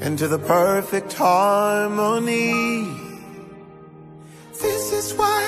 into the perfect harmony. This is why